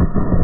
you.